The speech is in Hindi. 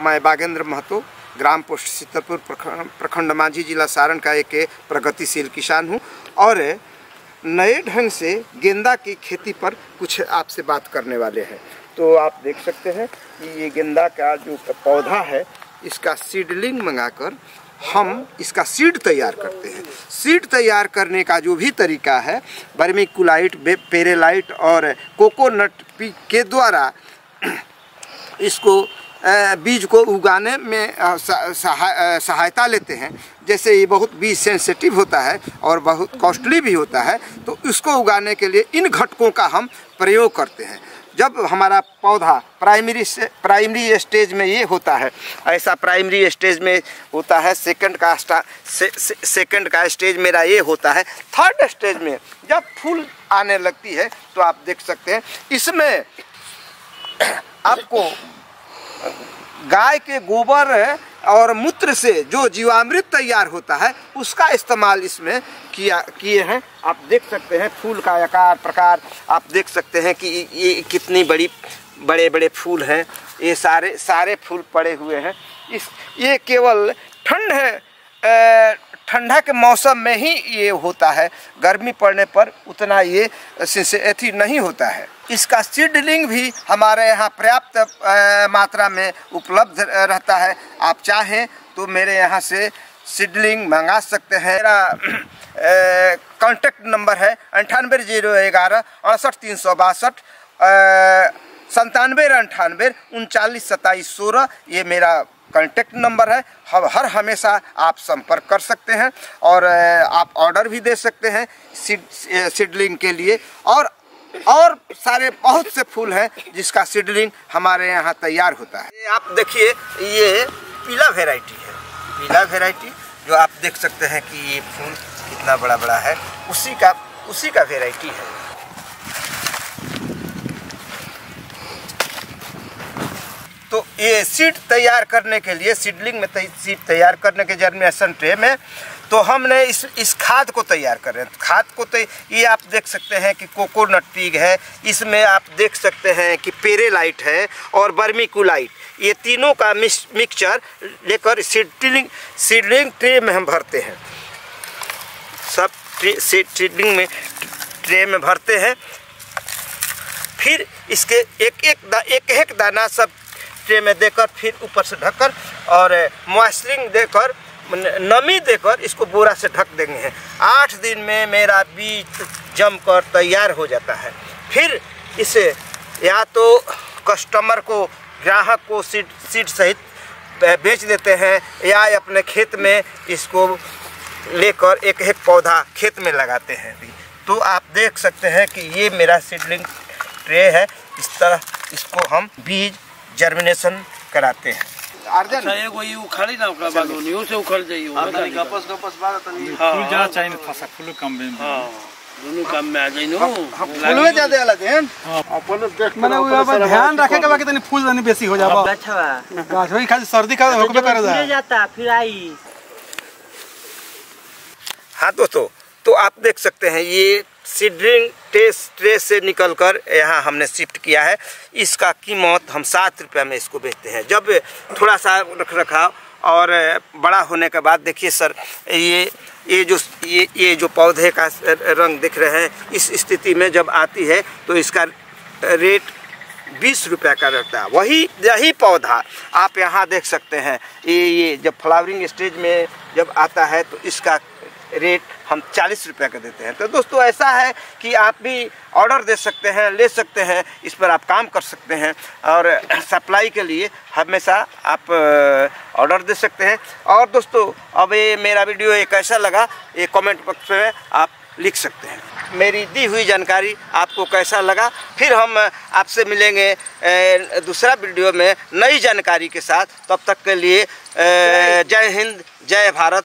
मैं बागेंद्र महतो, ग्राम पोस्ट सीतापुर प्रखंड प्रखंड मांझी जिला सारण का एक प्रगतिशील किसान हूँ और नए ढंग से गेंदा की खेती पर कुछ आपसे बात करने वाले हैं। तो आप देख सकते हैं कि ये गेंदा का जो पौधा है, इसका सीडलिंग मंगाकर हम इसका सीड तैयार करते हैं। सीड तैयार करने का जो भी तरीका है बर्मी कुलाइट पेरेलाइट और कोकोनट पी के द्वारा इसको बीज को उगाने में सहा- सहा- सहायता लेते हैं। जैसे ये बहुत बीज सेंसिटिव होता है और बहुत कॉस्टली भी होता है तो इसको उगाने के लिए इन घटकों का हम प्रयोग करते हैं। जब हमारा पौधा प्राइमरी से प्राइमरी स्टेज में ये होता है ऐसा प्राइमरी स्टेज में होता है सेकंड का से, से, सेकंड का स्टेज मेरा ये होता है थर्ड स्टेज में जब फूल आने लगती है तो आप देख सकते हैं इसमें आपको गाय के गोबर और मूत्र से जो जीवामृत तैयार होता है, उसका इस्तेमाल इसमें किया, किए हैं। आप देख सकते हैं फूल का आकार, प्रकार। आप देख सकते हैं कि ये कितनी बड़ी बड़े बड़े फूल हैं। ये सारे सारे फूल पड़े हुए हैं। इस, ये केवल ठंड है ठंडा के मौसम में ही ये होता है। गर्मी पड़ने पर उतना ये अथी नहीं होता है। इसका सीडलिंग भी हमारे यहाँ पर्याप्त मात्रा में उपलब्ध रहता है। आप चाहें तो मेरे यहाँ से सीडलिंग मंगा सकते हैं। मेरा कॉन्टेक्ट नंबर है अंठानवे ज़ीरो ग्यारह अड़सठ तीन सौ बासठ संतानवे अंठानवे उनचालीस सत्ताईस सोलह। ये मेरा कॉन्टेक्ट नंबर है। हम हर हमेशा आप संपर्क कर सकते हैं और आप ऑर्डर भी दे सकते हैं सीड सीडलिंग के लिए। और और सारे बहुत से फूल हैं जिसका सीडलिंग हमारे यहाँ तैयार होता है। आप देखिए, ये पीला वेराइटी है। पीला वेराइटी जो आप देख सकते हैं कि ये फूल कितना बड़ा बड़ा है। उसी का उसी का वेराइटी है तो ये सीड तैयार करने के लिए सीडलिंग में सीड तैयार करने के जर्मिनेशन ट्रे में तो हमने इस इस खाद को तैयार कर रहे हैं। खाद को तो ये आप देख सकते हैं कि कोकोनट पीग है इसमें आप देख सकते हैं कि पेरेलाइट है और बर्मिकुलाइट। ये तीनों का मिक्स मिक्सचर लेकर सीडलिंग सीडलिंग ट्रे में हम भरते हैं। सब सीडलिंग में ट्रे में भरते हैं। फिर इसके एक एक दा, एक एक दाना सब ट्रे में देकर, फिर ऊपर से ढककर और मॉइस्चरिंग देकर नमी देकर इसको बोरा से ढक देंगे हैं। आठ दिन में मेरा बीज जमकर तैयार हो जाता है। फिर इसे, या तो कस्टमर को, ग्राहक को सीड सीड सहित बेच देते हैं या अपने खेत में इसको लेकर एक एक पौधा खेत में लगाते हैं तो आप देख सकते हैं कि ये मेरा सीडलिंग ट्रे है। इस तरह इसको हम बीज जर्मिनेशन कराते हैं। अच्छा एगो ई उखाड़ी ना ओकरा बाद ओनियो से उखड़ जाइयो और तनी गपस गपस बार तनी हाँ, फूल ज़्यादा चाहिए था फूल कम में। हाँ दोनों काम में आ जाई नो। फूलवे ज़्यादा वाला देन अपन देख माने वो अपन ध्यान रखे के बाकी तनी फूल तनी बेसी हो जाबा बचवा गाछ होई खाली सर्दी का होकबे करे जा जाता फिर आई। हाँ दोस्तों तो आप देख सकते हैं ये सीडरिंग ट्रेस ट्रेस से निकलकर यहाँ हमने शिफ्ट किया है। इसका कीमत हम सात रुपये में इसको बेचते हैं। जब थोड़ा सा रख रखाव और बड़ा होने के बाद देखिए सर, ये ये जो, ये ये जो पौधे का रंग दिख रहे हैं, इस स्थिति में जब आती है तो इसका रेट बीस रुपये का रहता है। वही, यही पौधा आप यहाँ देख सकते हैं। ये ये जब फ्लावरिंग स्टेज में जब आता है तो इसका रेट हम चालीस रुपये का देते हैं। तो दोस्तों, ऐसा है कि आप भी ऑर्डर दे सकते हैं, ले सकते हैं, इस पर आप काम कर सकते हैं और सप्लाई के लिए हमेशा आप ऑर्डर दे सकते हैं। और दोस्तों, अब ये मेरा वीडियो ये कैसा लगा, ये कमेंट बॉक्स में आप लिख सकते हैं। मेरी दी हुई जानकारी आपको कैसा लगा? फिर हम आपसे मिलेंगे दूसरा वीडियो में नई जानकारी के साथ। तब तक के लिए जय हिंद, जय भारत।